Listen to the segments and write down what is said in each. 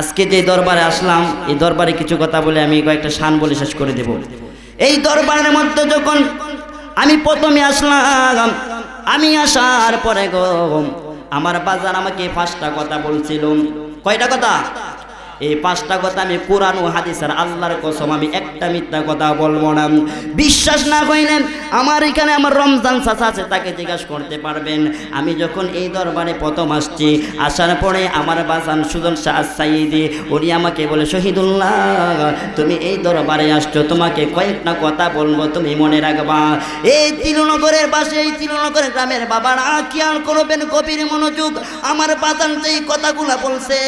আজকে যে দরবারে আসলাম, এই দরবারে কিছু কথা বলে আমি কয়েকটা শান বলে শেষ করে দেব। এই দরবারের মধ্যে যখন আমি প্রথমে আসলাম, আমি আসার পরে গো, আমার বাজার আমাকে পাঁচটা কথা বলছিল। কয়টা কথা? এই পাঁচটা কথা আমি কোরআন ও হাদিসের আল্লাহর কসম, আমি একটা মিথ্যা কথা বলব না। বিশ্বাস না কইলেন আমার এখানে আমার রমজান চাচা আছে, তাকে জিজ্ঞাসা করতে পারবেন। আমি যখন এই দরবারে প্রথম আসছি, আসার পরে আমার বাজান সুজন শাহ সাইদি, উনি আমাকে বলে, শহীদুল্লাহ, তুমি এই দরবারে আসছো, তোমাকে কয়েকটা কথা বলব, তুমি মনে রাখবা। এই তিলনগরের পাশে এই তিলনগরের গ্রামের বাবারা খেয়াল করবেন কবির মনোযোগ। আমার বাজান যে এই কথাগুলা বলছে,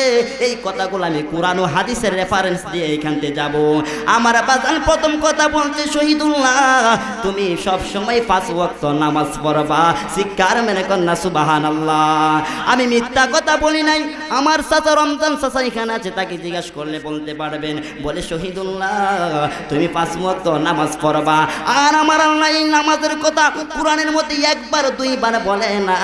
এই কথাগুলো আমি কোরআন ও হাদিসের রেফারেন্স দিয়ে এইখান থেকে যাব। আমার বাজান প্রথম কথা বলছে, শহীদুল্লাহ, তুমি সব সময় পাঁচ ওয়াক্ত নামাজ পড়বা শিক্ষার মেনে কন্যা সুবাহান আল্লাহ আমি মিথ্যা কথা বলি নাই, আমার চাচা রমজান চাচা এখানে আছে, তাকে জিজ্ঞাসা করলে বলতে পারবেন, বলে, শহীদুল্লাহ, তুমি পাঁচ ওয়াক্ত নামাজ পড়বা। আর আমার আল্লাহ এই নামাজের কথা কোরআনের মধ্যে একবার, দুইবার বলে না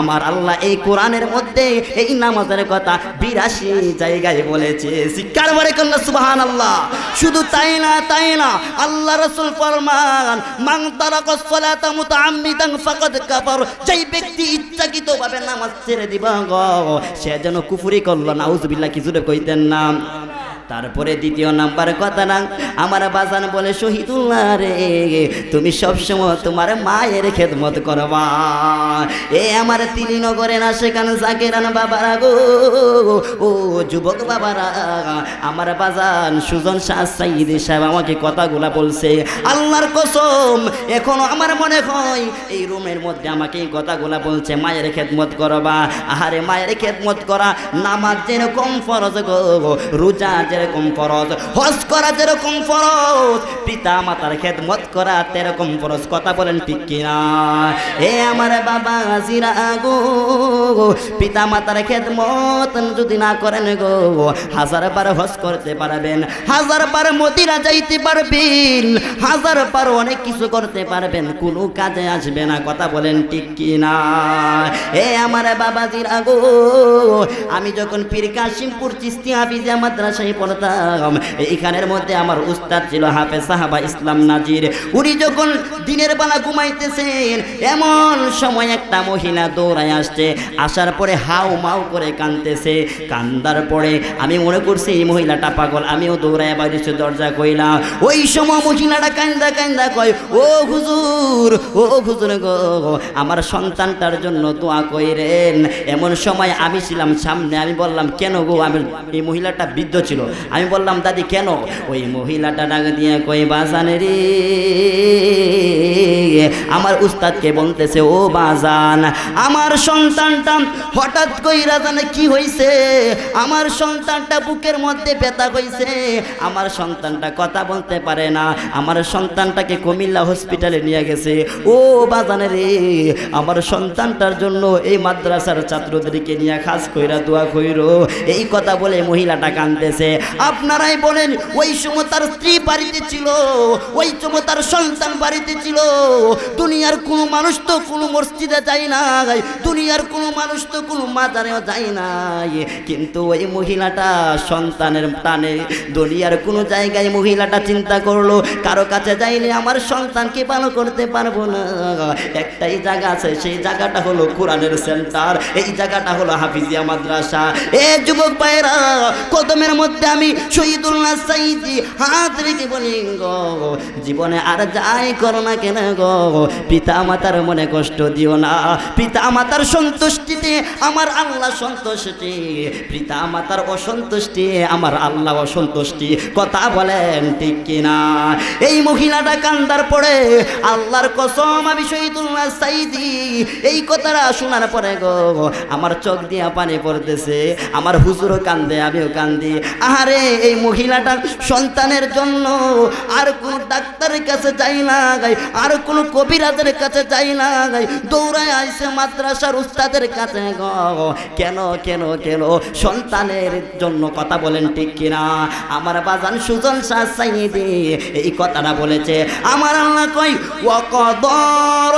আমার আল্লাহ এই কোরআনের মধ্যে এই নামাজের কথা বিরাশি জায়গায় বলেছে, শিক্ষার বারে কন্যা সুবাহান আল্লাহ শুধু তাই না তাই না, আল্লাহ রসুল ফরমান মাং তো আমি মুতাআম্মিদান ফাকাদ কাফার। যেই ব্যক্তি ইচ্ছাকৃতভাবে নামাজ ছেড়ে দিবা গো, সে যেন কুফরি করল, নাউজুবিল্লাহ কিছুরে কইতেন না। তারপরে দ্বিতীয় নাম্বার কথা না, আমার বাজান বলে, শহীদুল্লাহ রে, তুমি সবসময় তোমার মায়ের খেদমত করবা। এ আমার তিলিনগরে না, সেখানে জাকেরান বাবারা গো, ও যুবক বাবারা, আমার বাজান সুজন শাহ সাইদি সাহেব আমাকে কথাগুলা বলছে। আল্লাহর কসম, এখনও আমার মনে হয় এই রুমের মধ্যে আমাকে এই কথাগুলা বলছে, মায়ের খেদমত করবা। আহারে, মায়ের খেদমত করা, নামাজ যেরকম ফরজ গো, রোজা যেরকম ফরজ, হজ করা যেরকম ফরজ পিতা মাতার খেদমত করা তেরকম ফরজ, কথা বলেন ঠিক কিনা? হে আমার বাবা জিরা গো পিতা মাতার খেদমত যদি না করেন গো, হাজার বার হজ করতে পারবেন, হাজার বার মদিরা যাইতে পারবেন, হাজার বার অনেক কিছু করতে পারবেন, কোনো কাজে আসবে না, কথা বলেন ঠিক কিনা? হে আমার বাবা জিরা গো, আমি যখন পীর কাশিমপুর চিস্তি হাফিজা মাদ্রাসায় পড়তাম এইখানের মধ্যে আমার উস্তাদ ছিল হাফে সাহাবা ইসলাম নাজির। উনি যখন দিনের বেলা ঘুমাইতেছেন, এমন সময় একটা মহিলা দৌড়ায় আসছে, আসার পরে হাউ মাউ করে কানতেছে কান্দার পরে আমি মনে করছি, এই মহিলাটা পাগল, আমিও দৌড়ায় বাইরেছে, দরজা কইলাম ওই সময় মহিলাটা কান্দা কান্দা কয়, ও হুজুর ও হুজুর গো, আমার সন্তানটার জন্য দোয়া কইরেন। এমন সময় আমি ছিলাম সামনে, আমি বললাম, কেন গো, আমি এই মহিলাটা বৃদ্ধ ছিল। আমি বললাম, দাদি, কেন? ওই মহিলাটা ডাক দিয়ে কই বাজানে রে, আমার উস্তাদকে বলতেছে, ও বাজান, আমার সন্তানটা হঠাৎ কইরা জানে কি হইছে? আমার সন্তানটা বুকের মধ্যে ব্যথা হইছে আমার সন্তানটা কথা বলতে পারে না। আমার সন্তানটাকে কুমিল্লা হসপিটালে নিয়ে গেছে। ও বাজানে রে, আমার সন্তানটার জন্য এই মাদ্রাসার ছাত্রদেরকে নিয়ে খাস কইরা দোয়া কইরো। এই কথা বলে মহিলাটা কানতেছে আপনারাই বলেন, ওই সময় তার স্ত্রী বাড়িতে ছিল, ওই সময় তার সন্তান বাড়িতে ছিল। দুনিয়ার কোনো মানুষ তো কোনো মসজিদে যায় না দুনিয়ার কোনো মানুষ তো কোনো মাজারেও যায় না কিন্তু ওই মহিলাটা সন্তানের টানে, দুনিয়ার কোনো জায়গায় মহিলাটা চিন্তা করল, কারও কাছে যাইলে আমার সন্তানকে ভালো করতে পারব না। একটাই জায়গা আছে, সেই জায়গাটা হলো কোরআনের সেন্টার, এই জায়গাটা হলো হাফিজিয়া মাদ্রাসা। এ যুবক ভাইরা কদমের মধ্যে আমি শহীদুল্লাহ সাইদি হাত রেখে বলি, গো, জীবনে আর যাই করো না কেন গো? পিতা মাতার মনে কষ্ট দিও না। পিতা মাতার সন্তুষ্টিতে আমার আল্লাহ সন্তুষ্টি। পিতা মাতার অসন্তুষ্টি, আমার আল্লাহ অসন্তুষ্টি। কথা বলেন ঠিক কিনা? এই মহিলাটা কান্দার পরে আল্লাহর কসম, আমি শহীদুল্লাহ সাইদি। এই কথাটা শোনার পরে, গো, আমার চোখ দিয়া পানি পড়তেছে। আমার হুজুরও কান্দে, আমিও কান্দি। আহারে, এই মহিলাটা সন্তানের জন্য আর কোন ডাক্তারের কাছে যাই না গাই, আর কোন কবিরাজের কাছে যাই না গাই। দৌড়ায় আইসে মাদ্রাসার উস্তাদের কাছে গো। কেন কেন কেন? সন্তানের জন্য কথা বলেন ঠিক কিনা? আমার বাজান সুজন শাহ সাইদি এই কথাটা বলেছে। আমার আল্লাহ কই ওয়াকদর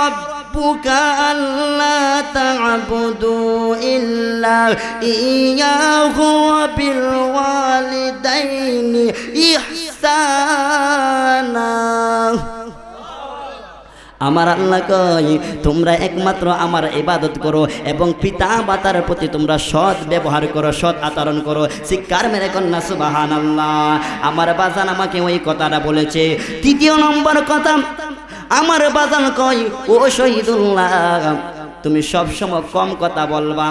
ربك ألا تعبدوا إلا إياه وبالوالدين إحسانا আমার আল্লাহ কই তোমরা একমাত্র আমার ইবাদত করো এবং পিতা মাতার প্রতি তোমরা সৎ ব্যবহার করো সৎ আচরণ করো শিক্ষার মেরে কন্যা সুবাহান আল্লাহ আমার বাজান আমাকে ওই কথাটা বলেছে তৃতীয় নম্বর কথা আমার বাজান কয় ও শহীদুল্লাহ তুমি সব সময় কম কথা বলবা।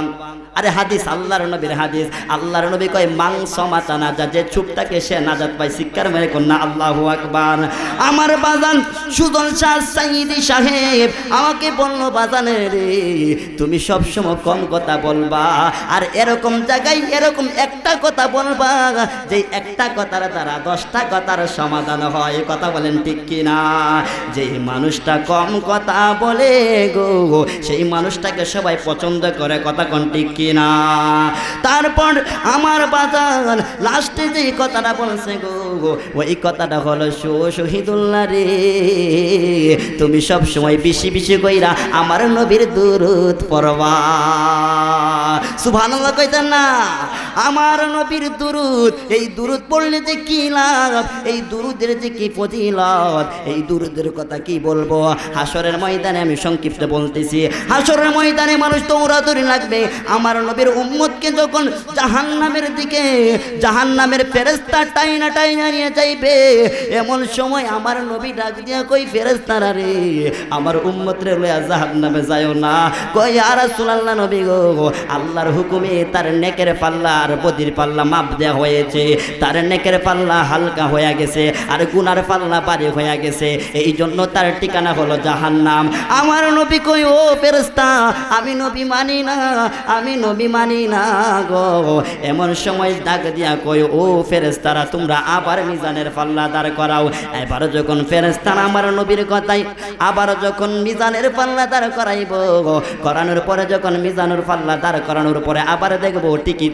আরে হাদিস, আল্লাহর নবীর হাদিস। আল্লাহর নবী কয়, মাংস মাতা না যা, যে চুপ থাকে সে নাজাত পায়। শিক্ষার মেরে কন্যা আল্লাহু আকবার। আমার বাজান সুদন শাহ সাহেব আমাকে বলল, বাজানে রে, তুমি সব সময় কম কথা বলবা। আর এরকম জায়গায় এরকম একটা কথা বলবা, যে একটা কথার দ্বারা দশটা কথার সমাধান হয়। কথা বলেন ঠিক কিনা? যে মানুষটা কম কথা বলে গো, সেই মানুষটাকে সবাই পছন্দ করে, কথা কোন কিনা? তারপর আমার বাজার লাস্টে যে কথাটা বলছে গো, ওই কথাটা হলো, শো শহীদুল্লাহ রে, তুমি সব সময় বেশি বেশি কইরা আমার নবীর দূরত পড়বা। সুবহানাল্লাহ কইতেন না, আমার নবীর দুরুদ, এই দুরুদ পড়লে যে কি লাভ? এই দুরুদের যে কি ফজিলত? এই দুরুদের কথা কি বলব? হাসরের ময়দানে আমি সংক্ষিপ্ত বলতেছি হাসরের ময়দানে মানুষ দৌড়াদৌড়ি লাগবে। আমার নবীর উম্মতকে যখন জাহান্নামের দিকে, জাহান্নামের ফেরেস্তা টাইনা টাইনা নিয়ে যাইবে, এমন সময় আমার নবী ডাক দিয়া কই ফেরেস্তারা রে, আমার উম্মত রে লয়া জাহান্নামে যায়ও না। কই আর রাসূলুল্লাহ নবী গো, আল্লাহর হুকুমে তার নেকের পাল্লা আর বদির পাল্লা মাপ দেওয়া হয়েছে। তার নেকের পাল্লা হালকা হয়ে গেছে আর গুনার পাল্লা বাড়ি হয়ে গেছে। এই জন্য তার ঠিকানা হলো জাহান্নাম। আমার নবী কই ও ফেরেস্তা আমি নবী মানি না, আমি নবী মানি না গো। এমন সময় ডাক দিয়া কই ও ফেরেস্তারা তোমরা আবার মিজানের পাল্লা দাঁড় করাও। এবার যখন ফেরেস্তারা আমার নবীর কথাই আবার যখন মিজানের পাল্লা দাঁড় করাইব করানোর পরে যখন মিজানুর পাল্লা দাঁড় করানোর পরে আবার দেখব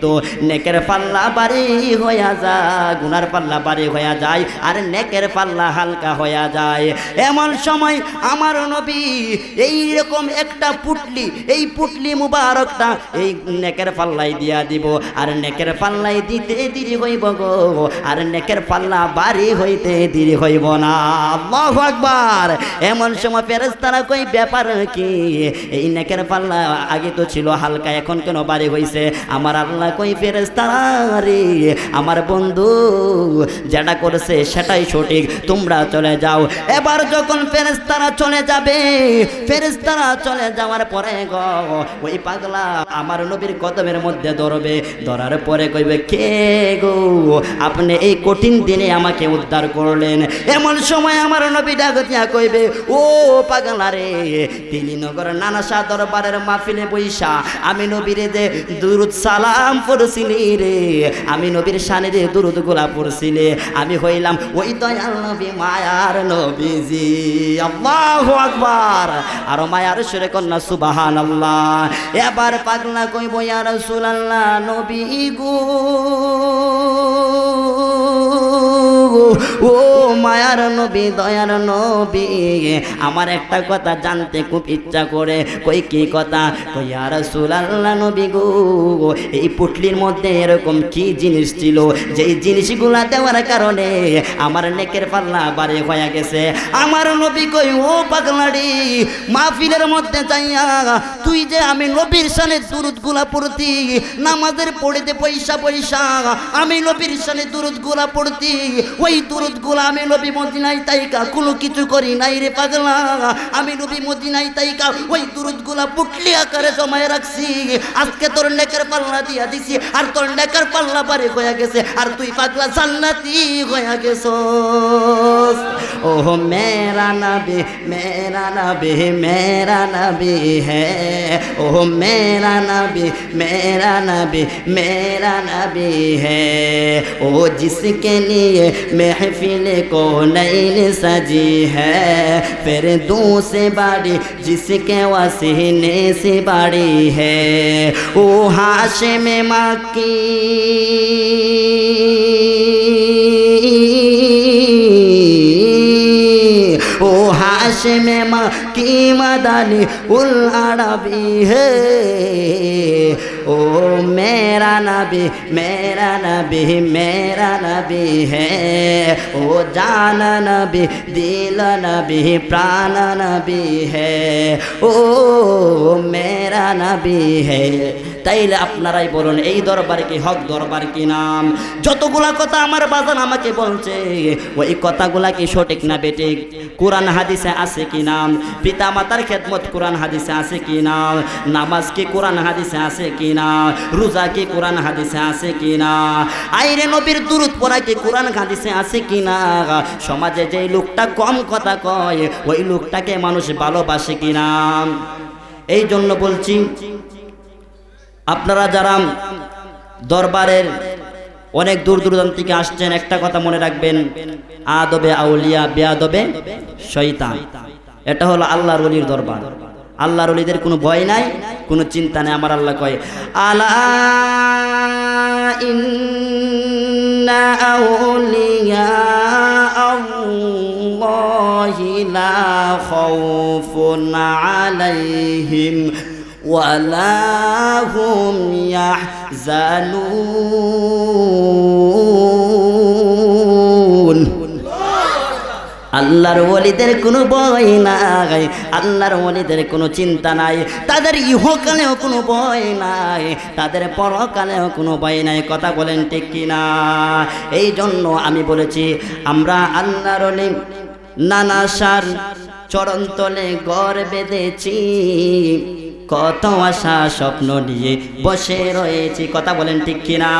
তো নেকের পাল্লা বাড়ি হইয়া যায়, গুনার পাল্লা বাড়ি হইয়া যায়, আর নেকের পাল্লা হালকা হইয়া যায়। এমন সময় আমার নবী এই রকম একটা পুটলি, এই পুটলি মুবারকটা এই নেকের পাল্লাই দিয়া দিব। আর নেকের পাল্লাই দিতে দেরি হইব গো, আর নেকের পাল্লা বাড়ি হইতে দেরি হইব না। আল্লাহু আকবার। এমন সময় ফেরেশতারা কই ব্যাপার কি? এই নেকের পাল্লা আগে তো ছিল হালকা, এখন কেন বাড়ি হইছে? আমার আল্লাহ কই ফেরেশতারা রে, আমার বন্ধু, যেটা করেছে সেটাই সঠিক, তোমরা চলে যাও। এবার যখন ফেরেশতারা চলে যাবে, ফেরেশতারা চলে যাওয়ার পরে গো, ওই পাগলা আমার নবীর কদমের মধ্যে ধরবে। ধরার পরে কইবে, কে গো? আপনি এই কঠিন দিনে আমাকে উদ্ধার করলেন। এমন সময় আমার নবী ডাকতিয়া কইবে, ও পাগলা রে তিলিনগর নানা শাহ দরবারের মাহফিলে বইসা। আমি নবীরে যে দুরুদ সালাম পড়ছিলি রে, আমি নবীর শানে যে দুরুদ গোলা পড়ছিলে, আমি হইলাম ওই দয়াল নবী, মায়ার নবীজি। আল্লাহু আকবার। আর মায়ার সুরে কন্যা এবার পাগলা কইব ইয়া রাসূলুল্লাহ নবী গো। ও মায়ার নবী, দয়ার নবী, আমার একটা কথা জানতে খুব ইচ্ছা করে। কই কি কথা? কই আর সুলাল্লাহ নবী গো, এই পুটলির মধ্যে এরকম কি জিনিস ছিল? যেই জিনিসগুলা দেওয়ার কারণে আমার নেকের পাল্লা বাড়ি হয়ে গেছে। আমার নবী কই, ও পাগলাড়ি, মাহফিলের মধ্যে যাইয়া তুই যে আমি নবীর সানে দুরুদগুলা পড়তি, নামাজের পড়িতে পয়সা পয়সা, আমি নবীর সানে দুরুদগুলা পড়তি, ওই দুরুদ গুলা আমি নবী মদিনাই তাইকা কোনো কিছু করি নাই রে পাগলা আমি নবী মদিনাই তাইকা ওই দুরুদ গুলা পুটলি আকারে জমায় রাখছি আজকে তোর নেকের পাল্লা দিয়া দিছি আর তোর নেকের পাল্লা বাড়ি হয়ে গেছে আর তুই পাগলা জান্নাতি হয়ে গেছস ও মেরা নবী মেরা নবী मेरा नबी है ओ मेरा नबी मेरा नबी मेरा नबी है ओ जिसके लिए महफिल महफिल को नैल सजी है। फिर दूसरे बाड़ी, जिसके वसीने से बाड़ी है। ओ में मकी ओ हाशिम मकी मदानी उल भी है। नबी मेरा नबी मेरा नबी है ओ जान नबी दिल नबी प्राण नबी है ओ मेरा नबी है তাইলে আপনারাই বলুন এই দরবার কি হক দরবার কি নাম যতগুলা কথা আমার বাজান আমাকে বলছে ওই কথাগুলা কি সঠিক না বেঠিক কোরআন হাদিসে আছে কি নাম পিতা মাতার খেদমত কোরআন হাদিসে আছে কি না নামাজ কি কোরআন হাদিসে আছে কি না রোজা কি কোরআন হাদিসে আছে কি না আইরে নবীর দুরুদ পড়া কি কোরআন হাদিসে আছে কি না সমাজে যে লোকটা কম কথা কয়, ওই লোকটাকে মানুষ ভালোবাসে কি না এই জন্য বলছি, আপনারা যারা দরবারের অনেক দূর দূরান্ত থেকে আসছেন, একটা কথা মনে রাখবেন, আদবে আউলিয়া, বেয়াদবে শৈতান এটা হলো আল্লাহর অলির দরবার। আল্লাহর অলিদের কোনো ভয় নাই, কোনো চিন্তা নেই, আমার আল্লাহ কয়, আলা ইন্না লা আলাইহিম ওয়ালা ইয়াহজানুন। আল্লাহর ওলিদের কোনো ভয় নাই, আল্লাহর ওলিদের কোনো চিন্তা নাই, তাদের ইহকালেও কোনো ভয় নাই, তাদের পরকালেও কোনো ভয় নাই, কথা বলেন ঠিক কিনা? এই জন্য আমি বলেছি, আমরা আল্লাহর অলি নানা সার চরণতলে গড় বেঁধেছি। কত আশা স্বপ্ন নিয়ে বসে রয়েছি। কথা বলেন ঠিক কিনা?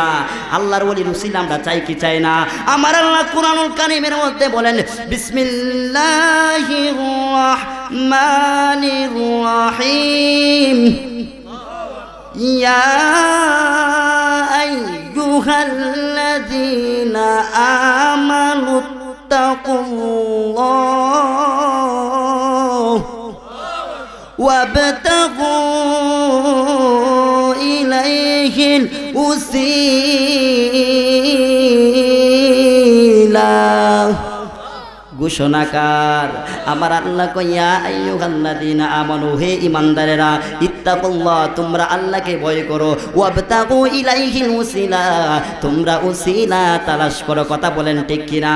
আল্লাহর ওলি রুসিল আমরা চাই কি চাই না? আমার আল্লাহ কুরআনুল কারীমের মধ্যে বলেন, বিসমিল্লাহির রহমানির রহিম। ইয়া وابتغوا إليه الوسيلة ঘোষণাকার আমার আল্লাহ কইয়া আইয়ুহাল্লাযীনা আমানু হে ঈমানদারেরা ইত্তাকুল্লাহ তোমরা আল্লাহকে ভয় করো ওয়াবতাগু ইলাইহিল উসিলা তোমরা উসিলা তালাশ করো কথা বলেন ঠিক কিনা